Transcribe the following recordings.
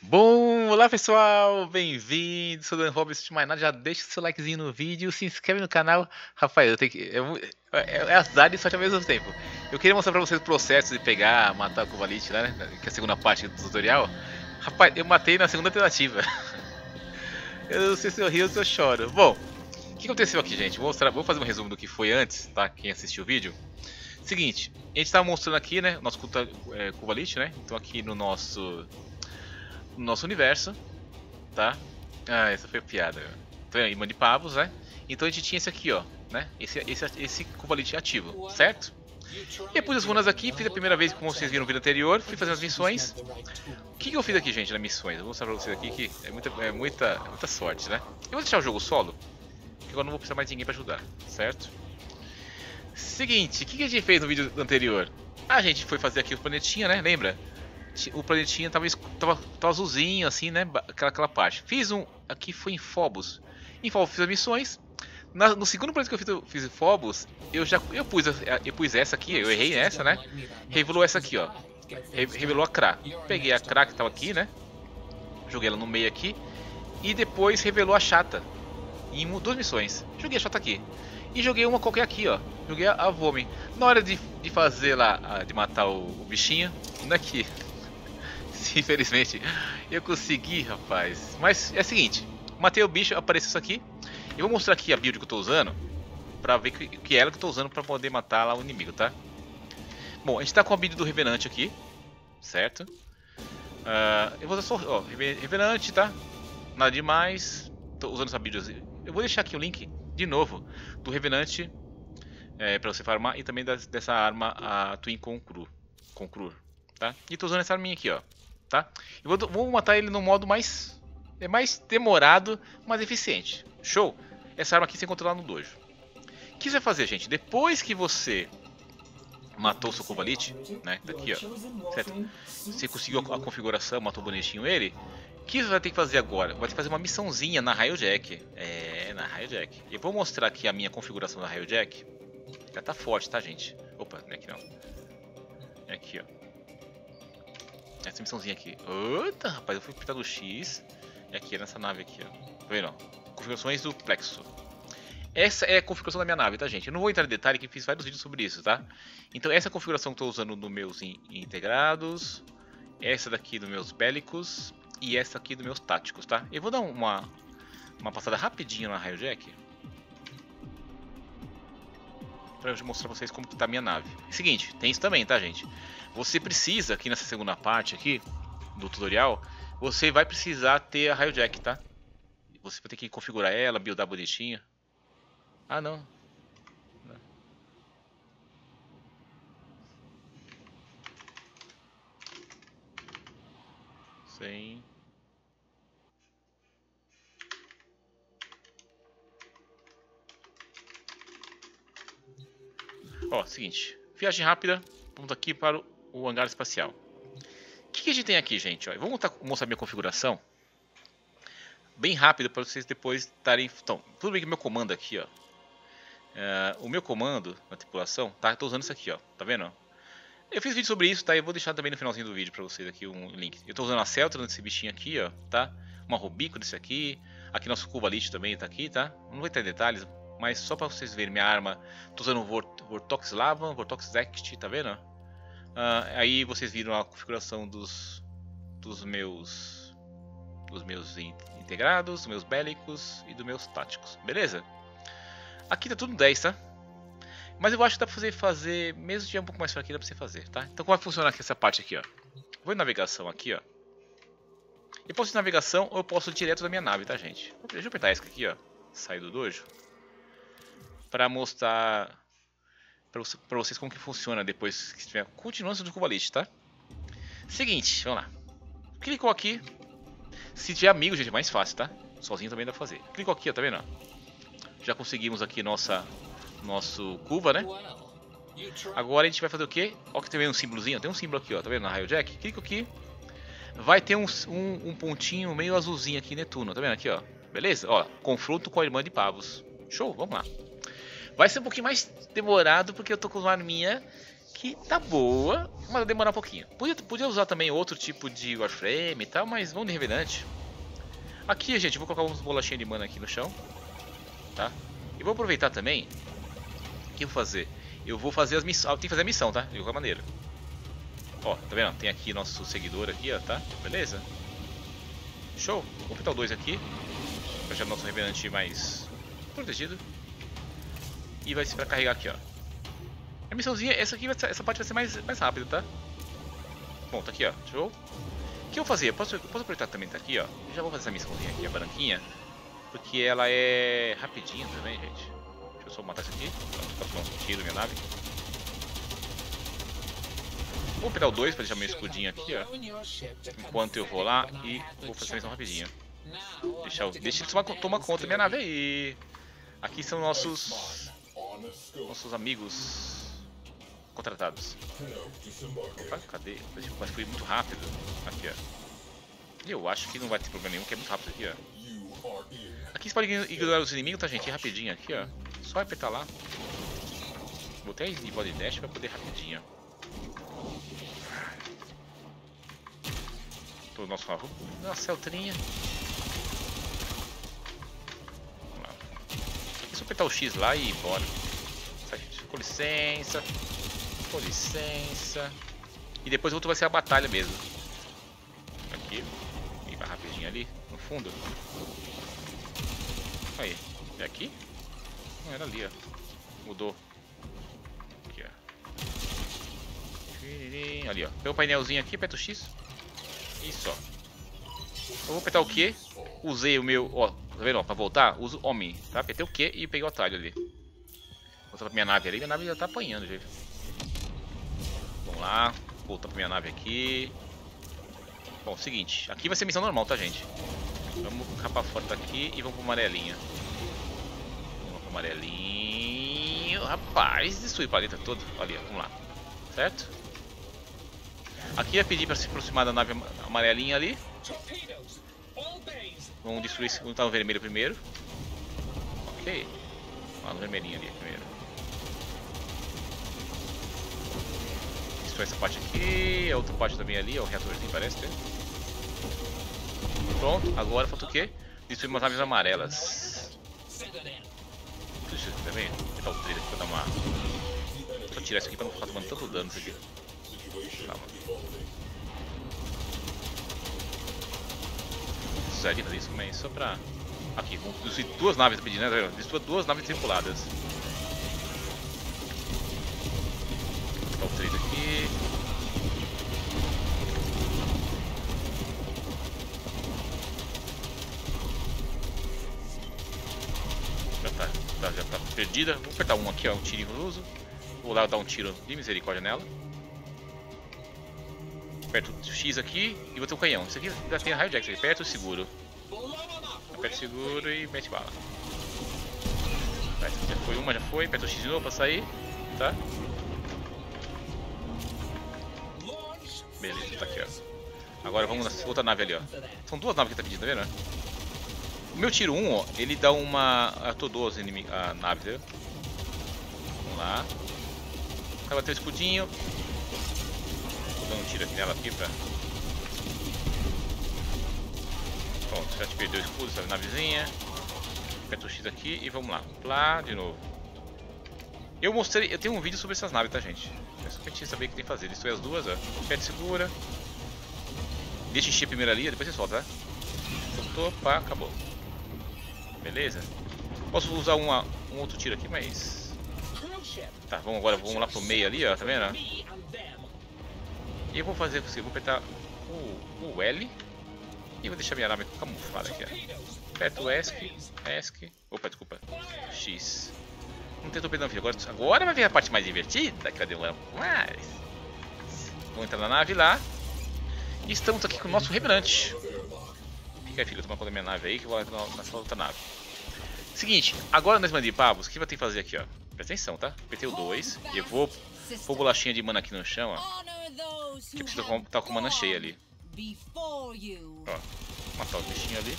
Bom, olá pessoal, bem-vindos, sou o Dan Robles, de mais nada, já deixa o seu likezinho no vídeo, se inscreve no canal, rapaz, eu tenho que, é, é, é azar e sorte ao mesmo tempo. Eu queria mostrar pra vocês o processo de pegar, matar o Kuvalit, né, que é a segunda parte do tutorial. Rapaz, eu matei na segunda tentativa. Eu não sei se eu rio ou se eu choro. Bom, o que aconteceu aqui, gente? Vou, mostrar, vou fazer um resumo do que foi antes, tá? Quem assistiu o vídeo. Seguinte, a gente estava mostrando aqui, né, nosso é, Kuvalit, né? Então aqui no nosso no nosso universo, tá? Ah, essa foi a piada. Então, imã de pavos, né? Então a gente tinha esse aqui, ó, né? Esse, esse, esse Kuvalit ativo, certo? E pus as runas aqui, fiz a primeira vez, como vocês viram no vídeo anterior, fui fazendo as missões. O que, que eu fiz aqui, gente, nas missões? Eu vou mostrar pra vocês aqui que é muita, é muita, é muita sorte, né? Eu vou deixar o jogo solo, porque agora não vou precisar mais de ninguém pra ajudar, certo? Seguinte, o que, que a gente fez no vídeo anterior? A gente foi fazer aqui o planetinha, né? Lembra? O planetinha tava, tava, tava azulzinho, assim, né? Aquela, aquela parte. Fiz um. Aqui foi em Phobos. Em Phobos fiz as missões. Na, no segundo planeta que eu fiz, fiz Phobos, eu já eu pus, eu pus essa aqui, eu errei nessa, né? Revelou essa aqui, ó. Revelou a Kra. Peguei a Kra que tava aqui, né? Joguei ela no meio aqui. E depois revelou a Chata. Em duas missões. Joguei a Chata aqui. E joguei uma qualquer aqui, ó. Joguei a, a Vome. Na hora de, de fazer lá, de matar o, o bichinho, que infelizmente eu consegui, rapaz. Mas é o seguinte, matei o bicho, apareceu isso aqui. Eu vou mostrar aqui a build que eu tô usando, pra ver que, que é ela que eu tô usando pra poder matar lá o inimigo, tá? Bom, a gente tá com a build do Revenante aqui, certo? Uh, eu vou usar só, ó, Revenante, tá? Nada demais, tô usando essa build. Eu vou deixar aqui o link, de novo, do Revenante é, pra você farmar e também das, dessa arma, a Twin Concru, Concrur, tá? E tô usando essa arminha aqui, ó tá? Eu vou, vou matar ele no modo mais é mais demorado, mas eficiente. Show? Essa arma aqui você encontra lá no dojo. O que você vai fazer, gente? Depois que você matou o seu Kovalit, né? Daqui, ó. Certo? Você conseguiu a, a configuração, matou bonitinho ele. O que você vai ter que fazer agora? Vai ter que fazer uma missãozinha na Railjack. É, na Railjack. Eu vou mostrar aqui a minha configuração da Railjack. Já tá forte, tá, gente? Opa, não é aqui não. É aqui, ó. Essa missãozinha aqui. Eita, rapaz, eu fui apertar do X. E aqui, nessa nave aqui, ó. Tá vendo? Configurações do Plexo. Essa é a configuração da minha nave, tá, gente? Eu não vou entrar em detalhe, que fiz vários vídeos sobre isso, tá? Então, essa é a configuração que eu estou usando nos meus integrados. Essa daqui dos meus bélicos. E essa aqui dos meus táticos, tá? Eu vou dar uma, uma passada rapidinho na Railjack. Pra mostrar vocês como que tá a minha nave. Seguinte, tem isso também, tá, gente? Você precisa, aqui nessa segunda parte aqui do tutorial, você vai precisar ter a raio jack, tá? Você vai ter que configurar ela, buildar bonitinho. Ah, não. Sem... Ó, seguinte. Viagem rápida. Vamos aqui para o hangar espacial. O que, que a gente tem aqui, gente? Ó, eu vou mostrar, minha configuração bem rápido para vocês depois estarem. Então, tudo bem que meu comando aqui, ó. Uh, o meu comando na tripulação, tá? Estou usando isso aqui, ó. Tá vendo? Eu fiz vídeo sobre isso, tá? Eu vou deixar também no finalzinho do vídeo para vocês aqui um link. Eu estou usando a Celtra nesse bichinho aqui, ó, tá? Uma Rubico desse aqui. Aqui nosso Cubalite também tá aqui, tá? Não vou ter detalhes, mas só para vocês verem minha arma. Estou usando o Vortox Lava, Vortox Act, tá vendo? Uh, aí vocês viram a configuração dos, dos meus dos meus integrados, dos meus bélicos e dos meus táticos, beleza? Aqui tá tudo 10, tá? Mas eu acho que dá pra fazer, fazer mesmo tiver um pouco mais fraquinho, dá pra você fazer, tá? Então como vai funcionar aqui essa parte aqui, ó? Vou em navegação aqui, ó. Eu posso ir em navegação ou eu posso ir direto da minha nave, tá, gente? Deixa eu apertar esse aqui, ó. Sair do dojo. Pra mostrar para vocês como que funciona depois que estiver continuando do Kubalite, tá? Seguinte, vamos lá. Clicou aqui. Se tiver amigo, gente, é mais fácil, tá? Sozinho também dá pra fazer. Clicou aqui, ó, tá vendo? Já conseguimos aqui nossa nosso Cuba, né? Agora a gente vai fazer o quê? Ó que tem um símbolozinho, tem um símbolo aqui, ó, tá vendo? Na Raio Jack. Clica aqui. Vai ter um, um, um pontinho meio azulzinho aqui, Netuno, tá vendo aqui, ó? Beleza? Ó, confronto com a irmã de Pavos. Show, vamos lá. Vai ser um pouquinho mais demorado porque eu tô com uma arminha que tá boa, mas vai demorar um pouquinho. Podia, podia usar também outro tipo de Warframe e tal, mas vamos de Revenante. Aqui, gente, vou colocar umas bolachinhas de mana aqui no chão, tá? E vou aproveitar também, o que eu vou fazer? Eu vou fazer as missões, ah, tem que fazer a missão, tá? De qualquer maneira. Ó, tá vendo? Tem aqui nosso seguidor aqui, ó, tá? Beleza? Show! Vou apertar o 2 aqui, pra deixar nosso Revenante mais protegido. E vai pra carregar aqui, ó. A missãozinha, essa aqui, ser, essa parte vai ser mais, mais rápida, tá? Bom, tá aqui, ó. Show. O que eu vou fazer? Posso, posso aproveitar também, tá aqui, ó. Já vou fazer essa missãozinha aqui, a branquinha. Porque ela é rapidinha também, gente. Deixa eu só matar isso aqui. Pra tomar um tiro minha nave. Vou pegar o 2 pra deixar meu escudinho aqui, ó. Enquanto eu vou lá e vou fazer a missão rapidinho. Deixa, eu, deixa ele tomar, tomar conta da minha nave aí. Aqui são nossos... Nossos amigos contratados. Opa, cadê? Mas foi muito rápido. Aqui, ó. Eu acho que não vai ter problema nenhum, que é muito rápido aqui, ó. Aqui você pode ignorar os inimigos, tá, gente? Rapidinho aqui, ó. Só apertar lá. Botei de body dash pra poder rapidinho. Tô no nosso favor. Nossa, Celtrinha. Vamos lá. É só apertar o X lá e bora. Com licença. Com licença. E depois outro vai ser a batalha mesmo. Aqui. E vai rapidinho ali, no fundo. Aí. É aqui? Não, era ali, ó. Mudou. Aqui, ó. Ali, ó. Tem o painelzinho aqui, aperta o X. Isso, ó. Eu vou apertar o Q. Usei o meu... Ó, tá vendo? Ó, pra voltar, uso homem. Tá? Apertei o Q e peguei o atalho ali. Mostrar pra minha nave ali. Minha nave já tá apanhando, gente. Vamos lá, voltar pra minha nave aqui. Bom, seguinte, aqui vai ser missão normal, tá gente? Vamos capar fora daqui e vamos pro amarelinho. Vamos pro amarelinho. Rapaz, destruir o planeta todo. Ali, vamos lá. Certo? Aqui ia pedir para se aproximar da nave amarelinha ali. Vamos destruir esse tá no vermelho primeiro. Ok. Lá no vermelhinho ali primeiro. Essa parte aqui, a outra parte também ali, é o reatorzinho parece, né? Pronto, agora falta o quê? Destruir umas naves amarelas. Deixa eu também pegar o trailer aqui pra dar uma... Só tirar isso aqui pra não ficar tomando tanto dano isso aqui. Calma. Precisaria isso, mas só pra... Aqui, vamos destruir duas naves pedindo, né? Destrua duas naves tripuladas. Vou apertar um aqui, ó, um tiro uso. Vou lá dar um tiro de misericórdia nela. Aperto o X aqui e vou ter um canhão. Isso aqui já tem raio jack, aperta o seguro. Aperta o seguro e mete bala. Já foi uma, já foi. Aperta o X de novo pra sair. Tá? Beleza, tá aqui, ó. Agora vamos na outra nave ali, ó. São duas naves que tá pedindo, tá vendo? O meu tiro 1, ó, ele dá uma... atodou as inimig... a nave, entendeu? Vamos lá. Vai bater o escudinho. Vou dar um tiro aqui nela aqui pra... Pronto, já te perdeu o escudo, essa navezinha. Aperta o X aqui e vamos lá. Lá de novo. Eu mostrei, eu tenho um vídeo sobre essas naves, tá gente? É só pra gente saber o que tem que fazer. Destruir as duas, ó. Pede segura. Deixa encher primeiro ali, depois você solta, tá? Soltou, pá, acabou. Beleza? Posso usar uma, um outro tiro aqui, mas... Tá, vamos agora, vamos lá pro meio ali, ó, tá vendo? E eu vou fazer assim, vou apertar o, o L e vou deixar minha nave camuflada aqui, ó. Aperto o ESC, ESC, opa, desculpa, X. Não tem torpedo anfíbio. Agora, agora vai vir a parte mais divertida. Cadê o mais? Vamos entrar na nave lá. E estamos aqui com o nosso revirante. Fica aí, filho. Toma conta da minha nave aí que eu vou sua outra nave. Seguinte, agora nós mandipavos, o que vai ter que fazer aqui, ó? Presta atenção, tá? Apertei o 2 e eu vou pôr bolachinha de mana aqui no chão, ó. Que precisa estar tá com mana cheia ali. Ó, matar os bichinhos ali.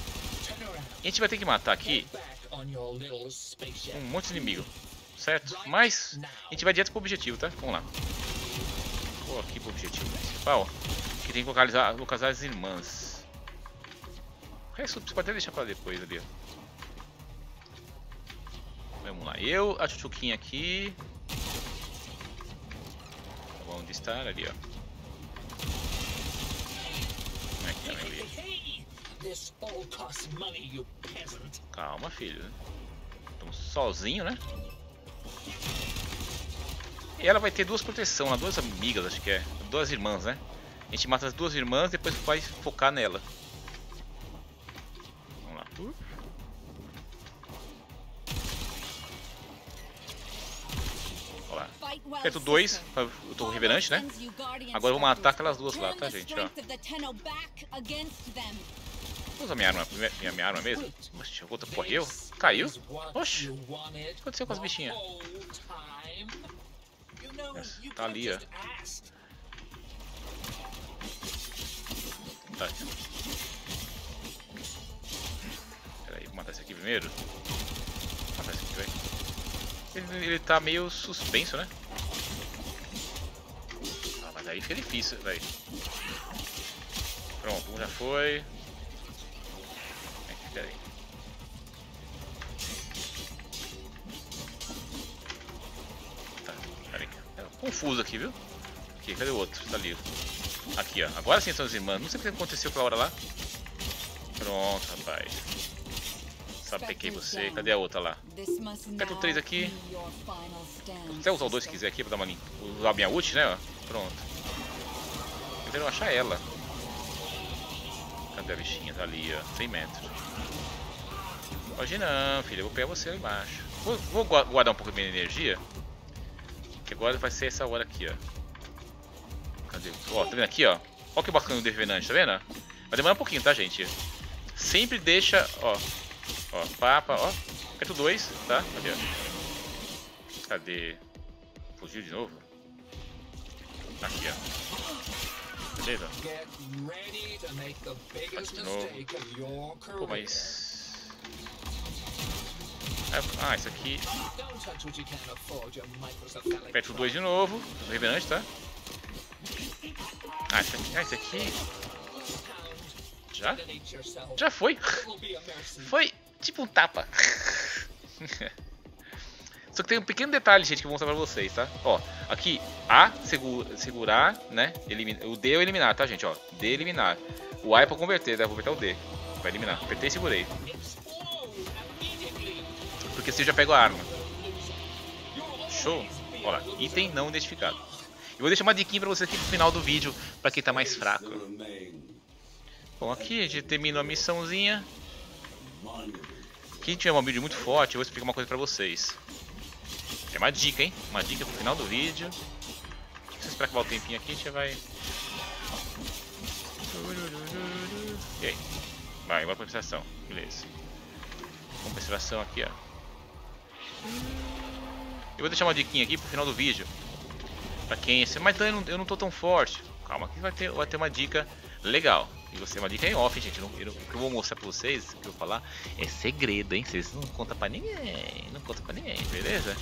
E a gente vai ter que matar aqui um monte de inimigo certo? Mas a gente vai direto pro objetivo, tá? Vamos lá. Pô, aqui pro objetivo principal. Que tem que localizar, localizar as irmãs. O resto você pode até deixar pra depois ali. Vamos lá. Eu, a Chuchuquinha aqui. Onde estar? Ali, ó. Como é que tá? Calma, filho. Estamos sozinho, né? E ela vai ter duas proteção, duas amigas, acho que é. Duas irmãs, né? A gente mata as duas irmãs e depois vai focar nela. Uh. Olha lá. 2, eu tô reverante, né? Agora eu vou matar aquelas duas lá, tá, gente? Ó. Usar minha arma, minha, minha arma mesmo? Oxe, a outra correu? Caiu? Oxe, o que aconteceu com as bichinhas? tá ali, ó. Tá. Pera aí, matar esse aqui primeiro. Vou matar esse aqui, velho. Ele, tá meio suspenso, né? Ah, mas aí fica difícil, velho. Pronto, um já foi. Pera aí. confuso aqui, viu? Aqui, cadê o outro? Tá ali. Aqui, ó. Agora sim são os irmãos. Não sei o que aconteceu aquela hora lá. Pronto, rapaz. Sapequei você. Cadê a outra lá? Aperta o 3 aqui. Vou até usar o 2 se quiser aqui pra dar uma limpa. Usar a minha ult, né? Pronto. Tentando achar ela. Cadê a bichinha? Tá ali, ó. 100 metros. Pode não, filho. Eu vou pegar você lá embaixo. Vou, vou guardar um pouco de minha energia. Que agora vai ser essa hora aqui, ó. Cadê? Ó, tá vendo aqui, ó? Ó que bacana o Devenante, tá vendo? Vai demorar um pouquinho, tá, gente? Sempre deixa, ó. Ó, papa, ó. Aperta o 2, tá? Cadê, ó? Cadê? Fugiu de novo? Aqui, ó. Beleza? Faz de novo. Pô, mas... Ah, isso aqui. Aperto 2 de novo. O reverante, tá? Ah, esse aqui. Ah, esse aqui. Já? Já foi? Foi tipo um tapa. Só que tem um pequeno detalhe, gente, que eu vou mostrar pra vocês, tá? Ó, aqui, A, segura, segurar, né? O D é eliminar, tá, gente? Ó, D eliminar. O A é pra converter, né? Vou apertar o D. Vai eliminar. Apertei e segurei porque você já pega a arma. Show? Olha, item não identificado. Eu vou deixar uma diquinha pra vocês aqui no final do vídeo, pra quem tá mais fraco. Bom, aqui a gente termina a missãozinha. Quem tiver um vídeo muito forte, eu vou explicar uma coisa pra vocês. É uma dica, hein? Uma dica pro final do vídeo. Se você esperar acabar o tempinho aqui, a gente vai... E aí? Vai, agora compensação. Beleza. Compensação aqui, ó. Eu vou deixar uma diquinha aqui pro final do vídeo. Pra quem... Mas eu eu não tô tão forte. Calma, aqui vai ter, vai ter uma dica legal. E você, uma dica em off, gente. Eu, eu, o que eu vou mostrar pra vocês, o que eu vou falar, é segredo, hein? Vocês não contam pra ninguém. Não conta pra ninguém, beleza?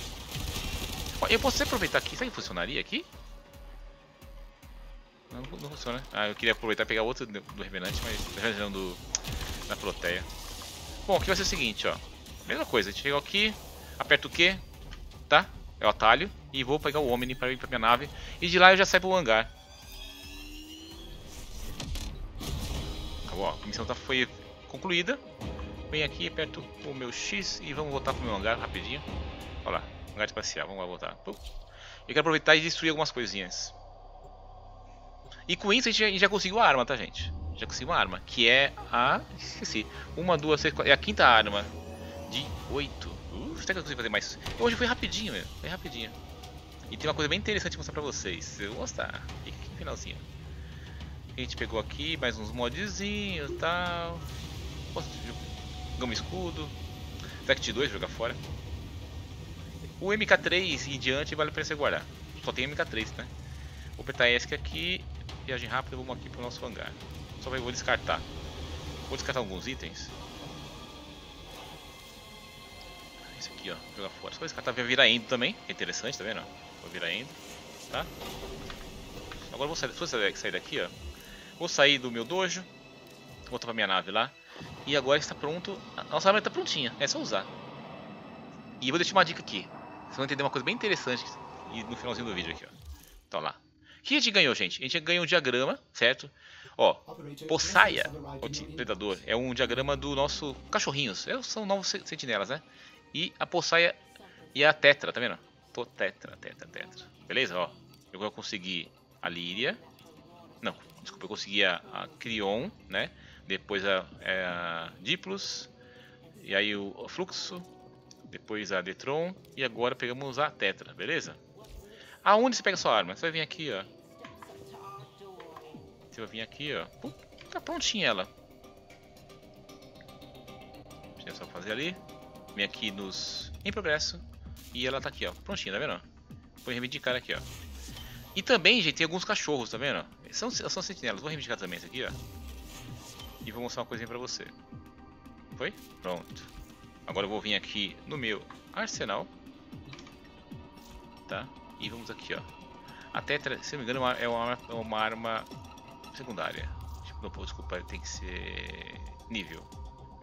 Eu posso aproveitar aqui. Será que funcionaria aqui? Não, não funciona. Ah, eu queria aproveitar e pegar outro do, Revenante, mas não do, da Proteia. Bom, aqui vai ser o seguinte, ó. Mesma coisa, a gente chegou aqui, aperto o Q, tá? É o atalho. E vou pegar o Omni para ir para minha nave. E de lá eu já saio pro hangar. Acabou, a missão tá, foi concluída. Vem aqui, aperto o meu X e vamos voltar pro meu hangar rapidinho. Olha lá, hangar espacial, vamos lá voltar. Eu quero aproveitar e destruir algumas coisinhas. E com isso a gente já, já conseguiu a arma, tá gente? Já conseguiu uma arma, que é a... esqueci. Uma, duas, três, quatro... É a quinta arma de oito. Uh, será que eu consigo fazer mais? Hoje foi rapidinho, meu. Foi rapidinho. E tem uma coisa bem interessante pra mostrar pra vocês. Eu vou mostrar. Fica aqui no finalzinho. A gente pegou aqui mais uns modzinhos e tal. Gama escudo. Sect 2 jogar fora. O MK3 em diante vale a pena você guardar. Só tem MK3, né? Vou apertar ESC aqui. Viagem rápida, vamos aqui pro nosso hangar. Só vou descartar. Vou descartar alguns itens. aqui, ó. Jogar fora. Só resgatar, vai virar endo também. É interessante, tá vendo? Vou virar endo, tá? Agora vou sair, sair daqui, ó. Vou sair do meu dojo. Voltar pra minha nave lá. E agora está pronto. A nossa arma está prontinha. É só usar. E vou deixar uma dica aqui. Vocês vão entender uma coisa bem interessante no finalzinho do vídeo aqui, ó. Então lá. O que a gente ganhou, gente? A gente ganhou um diagrama, certo? Ó, Possaia, o predador, é um diagrama do nosso cachorrinhos. São novos sentinelas, né? E a Possaia e a Tetra, tá vendo? Tô tetra, tetra, tetra. Beleza? Ó, eu vou conseguir a Líria. Não, desculpa, eu consegui a, a Crion, né? Depois a, é a Diplos. E aí o, Fluxo. Depois a Detron. E agora pegamos a Tetra, beleza? Aonde você pega sua arma? Você vai vir aqui, ó. Você vai vir aqui, ó. Pum, tá prontinha ela. Deixa eu só fazer ali. Vem aqui nos... Em progresso. E ela tá aqui, ó. Prontinha, tá vendo? Vou reivindicar aqui, ó. E também, gente, tem alguns cachorros, tá vendo? São, são sentinelas. Vou reivindicar também esse aqui, ó. E vou mostrar uma coisinha pra você. Foi? Pronto. Agora eu vou vir aqui no meu arsenal. Tá? E vamos aqui, ó. A Tetra, se não me engano, é uma, é uma arma secundária. Tipo, não, desculpa, tem que ser nível.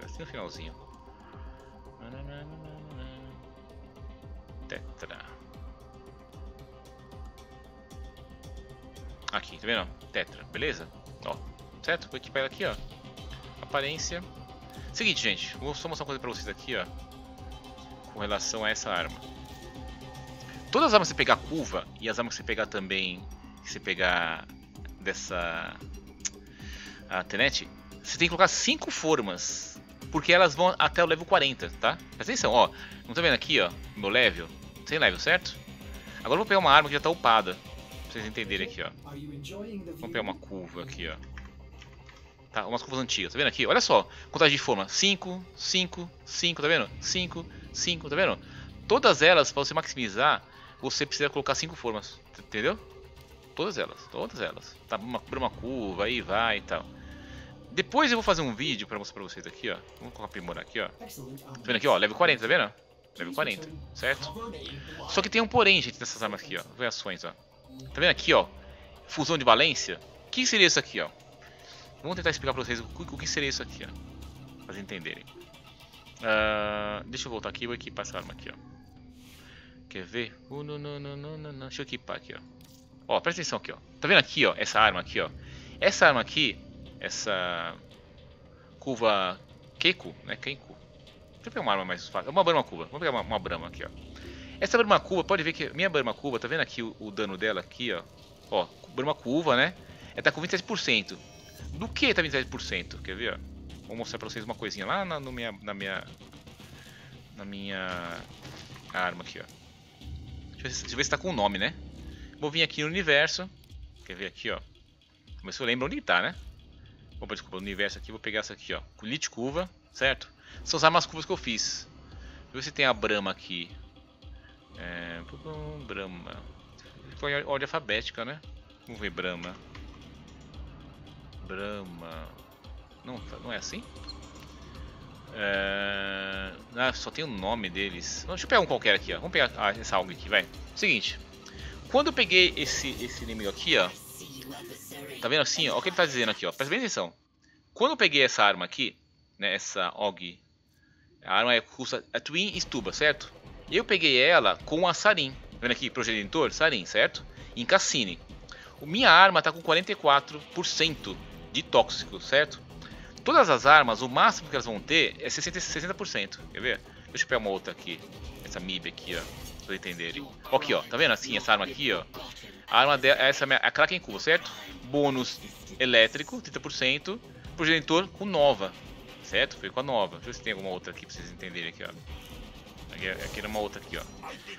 Assim no finalzinho. Tetra. Aqui, tá vendo? Tetra, beleza? Ó, certo? Vou equipar ela aqui, ó. Aparência. Seguinte, gente, vou só mostrar uma coisa pra vocês aqui, ó. Com relação a essa arma. Todas as armas que você pegar curva e as armas que você pegar também, que você pegar dessa a Tenet, você tem que colocar 5 formas, porque elas vão até o level 40, tá? Presta atenção, ó, não tá vendo aqui, ó, meu level, sem level, certo? Agora eu vou pegar uma arma que já tá upada, vocês entenderem aqui, ó. Vamos pegar uma curva aqui, ó. Tá, umas curvas antigas, tá vendo aqui? Olha só, contagem de forma, 5, 5, 5, tá vendo? 5, 5, tá vendo? Todas elas, para você maximizar, você precisa colocar 5 formas, entendeu? Todas elas, todas elas. Tá uma, uma curva, aí vai e tal. Depois eu vou fazer um vídeo pra mostrar pra vocês aqui, ó. Vamos colocar aprimorar aqui, ó. Tá vendo aqui, ó? Level 40, tá vendo? Level 40, certo? Só que tem um porém, gente, dessas armas aqui, ó. Variações, ó. Tá vendo aqui, ó? Fusão de valência. O que seria isso aqui, ó? Vamos tentar explicar pra vocês o que seria isso aqui, ó. Pra vocês entenderem. Uh, deixa eu voltar aqui e vou equipar essa arma aqui, ó. Quer ver? Uh, não, não, não, não, não. Deixa eu equipar aqui, ó. Ó, presta atenção aqui, ó. Tá vendo aqui, ó, essa arma aqui, ó. Essa arma aqui, essa curva Keiko, né, Kenku. Deixa eu pegar uma arma mais fácil. Uma Brahma curva. Vamos pegar uma, uma Brahma aqui, ó. Essa Brahma curva, pode ver que minha Brahma curva, tá vendo aqui o, o dano dela aqui, ó. Ó, Brahma curva, né? Ela tá com 27%. Do que tá 27%? Quer ver, ó? Vou mostrar pra vocês uma coisinha lá na, minha, na minha... Na minha arma aqui, ó. Deixa eu, ver, deixa eu ver se tá com o nome, né? Vou vir aqui no universo. Quer ver aqui, ó. Vamos ver se eu lembro onde tá, né? Opa, desculpa, no universo aqui, vou pegar essa aqui, ó. Colite curva, certo? São as armas curvas que eu fiz. Deixa eu ver se tem a Brahma aqui. É... Brahma. Foi ordem alfabética, né? Vamos ver Brahma. Brahma. Não, não é assim? É... Ah, só tem o nome deles. Deixa eu pegar um qualquer aqui, ó. Vamos pegar ah, essa algo aqui, vai. Seguinte. Quando eu peguei esse, esse inimigo aqui, ó. Tá vendo assim, ó? O que ele tá dizendo aqui, ó. Presta bem atenção. Quando eu peguei essa arma aqui, né? Essa Og. A arma é custa a Twin Stuba, certo? Eu peguei ela com a Sarin. Tá vendo aqui? Progenitor? Sarin, certo? Em Cassini. Minha arma tá com 44% de tóxico, certo? Todas as armas, o máximo que elas vão ter é 60%. 60% quer ver? Deixa eu pegar uma outra aqui. Essa MIB aqui, ó pra entenderem. Aqui, ó. Tá vendo assim, essa arma aqui, ó? A arma dela, essa é a Kraken Cuba, certo? Bônus elétrico, 30%. Progenitor com nova, certo? Foi com a nova. Deixa eu ver se tem alguma outra aqui pra vocês entenderem aqui, ó. Aqui, aqui era uma outra aqui, ó.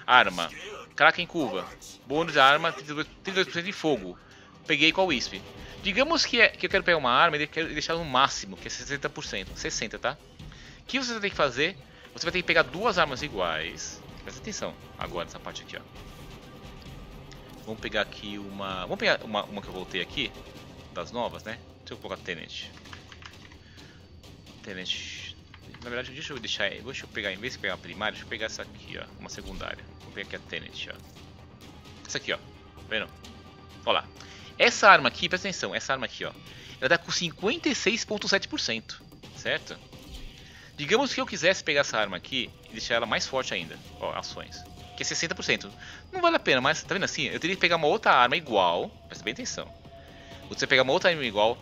Arma. Kraken Cuba. Bônus de arma, 32%, 32 de fogo. Peguei com a Wisp. Digamos que, é, que eu quero pegar uma arma e quero deixar no máximo, que é 60%. 60%, tá? O que você vai ter que fazer? Você vai ter que pegar duas armas iguais Presta atenção agora nessa parte aqui, ó. Vamos pegar aqui uma... Vamos pegar uma, uma que eu voltei aqui, das novas, né? Deixa eu colocar Tenet. Tenet... Na verdade, deixa eu deixar... Deixa eu pegar, em vez de pegar a primária, deixa eu pegar essa aqui, ó. Uma secundária. Vou pegar aqui a Tenet, ó. Essa aqui, ó. Tá vendo? Olha lá. Essa arma aqui, presta atenção, essa arma aqui, ó. Ela tá com 56,7%, certo? Digamos que eu quisesse pegar essa arma aqui e deixar ela mais forte ainda. Ó, ações. Que é 60%. Não vale a pena, mas tá vendo assim? Eu teria que pegar uma outra arma igual. Presta bem atenção. Você pegar uma outra arma igual.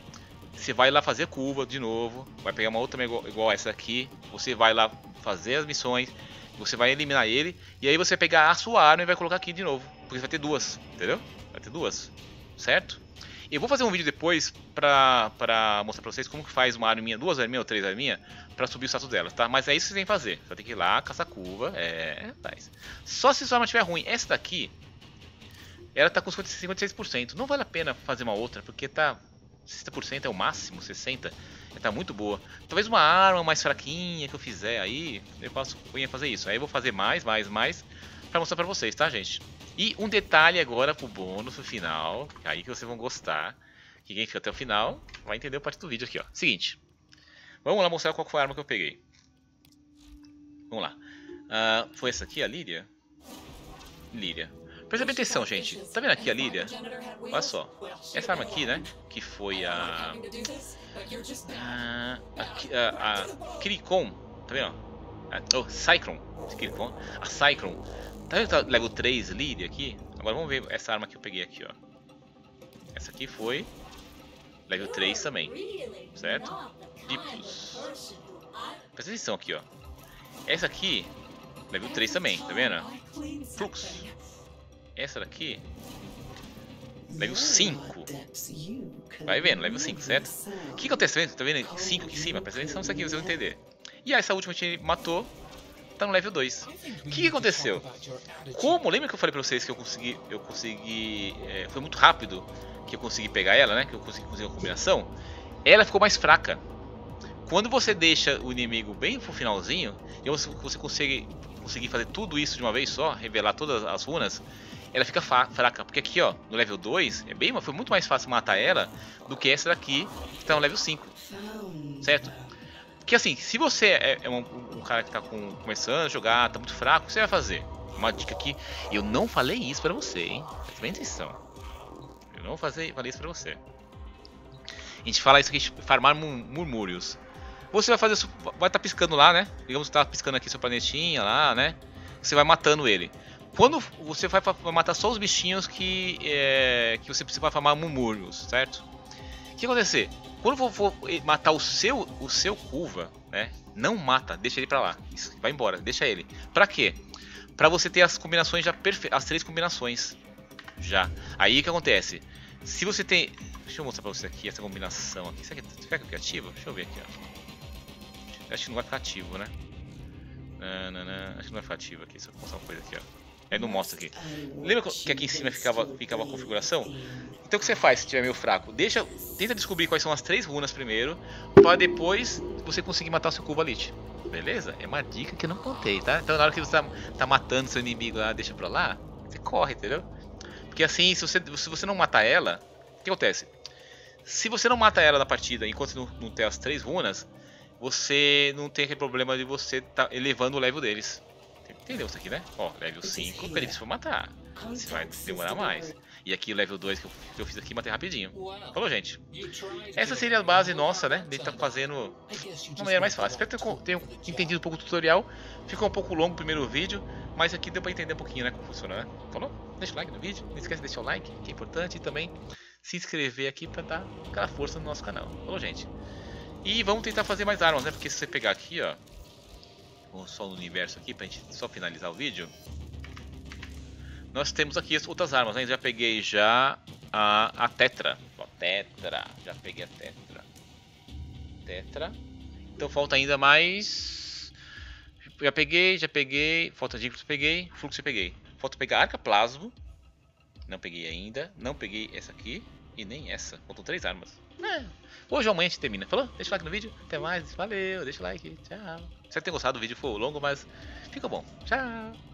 Você vai lá fazer curva de novo. Vai pegar uma outra igual, igual essa aqui. Você vai lá fazer as missões. Você vai eliminar ele. E aí você pegar a sua arma e vai colocar aqui de novo. Porque vai ter duas. Entendeu? Vai ter duas. Certo? Eu vou fazer um vídeo depois pra, pra mostrar pra vocês como que faz uma arminha, duas arminhas ou três arminhas pra subir o status delas, tá? Mas é isso que vocês têm que fazer. Você vai ter que ir lá, caçar curva, é... Faz. Só se sua arma estiver ruim. Essa daqui, ela tá com 56%. Não vale a pena fazer uma outra, porque tá... 60% é o máximo, 60%. Tá muito boa. Talvez uma arma mais fraquinha que eu fizer aí, eu posso eu ia fazer isso. Aí eu vou fazer mais, mais, mais, pra mostrar pra vocês, tá, gente? E um detalhe agora pro bônus no final, aí que vocês vão gostar. Que quem fica até o final vai entender a parte do vídeo aqui, ó. Seguinte. Vamos lá mostrar qual foi a arma que eu peguei. Vamos lá. Uh, foi essa aqui, a Líria? Líria. Presta bem atenção, gente. Tá vendo aqui a Líria? Olha só. Essa arma aqui, né? Que foi a... A... A, a Kirikon. Tá vendo? A, oh, Cyclone. Kirikon. A Cyclone. Tá vendo tá level 3 Líria aqui? Agora vamos ver essa arma que eu peguei aqui, ó. Essa aqui foi level 3 também. Certo? Diplos. Presta atenção aqui, ó. Essa aqui, level 3 também, tá vendo? Flux. Essa daqui, level 5. Vai vendo, level 5, certo? O que aconteceu? Tá vendo? 5 aqui em cima? Presta atenção nisso aqui, vocês vão entender. E essa última que a gente matou, tá no level 2. O que, que, aconteceu? Como, lembra que eu falei pra vocês que eu consegui, eu consegui, é, foi muito rápido que eu consegui pegar ela, né? Que eu consegui conseguir uma combinação. Ela ficou mais fraca. Quando você deixa o inimigo bem pro finalzinho, e você, você consegue conseguir fazer tudo isso de uma vez só, revelar todas as runas, ela fica fraca. Porque aqui, ó, no level 2, é bem, foi muito mais fácil matar ela do que essa daqui, que tá no level 5. Certo? Porque assim, se você é, é um, um, cara que tá com, começando a jogar, tá muito fraco, o que você vai fazer? Uma dica aqui, eu não falei isso pra você, hein? Presta bem atenção. Eu não falei, falei isso pra você. A gente fala isso aqui, farmar murmúrios. Você vai fazer, vai estar tá piscando lá, né? Digamos que tá piscando aqui seu planetinha lá, né? Você vai matando ele. Quando você vai, matar só os bichinhos que, é, que você precisa farmar murmúrios, certo? O que acontecer? Quando for, for matar o seu, o seu curva, né? Não mata, deixa ele pra lá. Isso, vai embora, deixa ele. Pra quê? Pra você ter as combinações já perfeitas. As três combinações. Já. Aí o que acontece? Se você tem. Deixa eu mostrar pra você aqui essa combinação aqui. Será que fica aqui ativo? Deixa eu ver aqui, ó. Acho que não vai ficar ativo, né? Não, não, não. Acho que não vai ficar ativo aqui. Só mostrar uma coisa aqui, ó. Aí não mostra aqui. Lembra que aqui em cima ficava, ficava a configuração? Então o que você faz se tiver meio fraco? Deixa, tenta descobrir quais são as três runas primeiro, para depois você conseguir matar o seu cubo elite. Beleza? É uma dica que eu não contei, tá? Então na hora que você tá, tá matando seu inimigo lá, deixa pra lá, você corre, entendeu? Porque assim, se você, se você não matar ela, o que acontece? Se você não mata ela na partida enquanto não, não tem as três runas, você não tem aquele problema de você tá elevando o level deles. Entendeu isso aqui, né? Ó, level 5, é difícil pra matar. Você vai demorar mais. E aqui o level 2 que eu, que eu fiz aqui, matei rapidinho. Falou, gente. Essa seria a base nossa, né? De estar tá fazendo de uma maneira mais fácil. Espero que tenham entendido um pouco do tutorial. Ficou um pouco longo o primeiro vídeo, mas aqui deu pra entender um pouquinho, né? Como funciona, né? Falou? Deixa o like no vídeo. Não esquece de deixar o like, que é importante. E também se inscrever aqui pra dar aquela força no nosso canal. Falou, gente? E vamos tentar fazer mais armas, né? Porque se você pegar aqui, ó só no universo aqui pra gente só finalizar o vídeo. Nós temos aqui as outras armas, né? Já peguei já a, a Tetra. Ó, tetra, já peguei a Tetra. Tetra. Então falta ainda mais... Já peguei, já peguei. Falta Diglus peguei, Fluxo peguei. Falta pegar Arca Plasmo. Não peguei ainda. Não peguei essa aqui. E nem essa. Faltam três armas. É. Hoje ou amanhã a gente termina. Falou? Deixa o like no vídeo. Até mais. Valeu. Deixa o like. Tchau. Espero que tenham gostado. O vídeo foi longo, mas ficou bom. Tchau.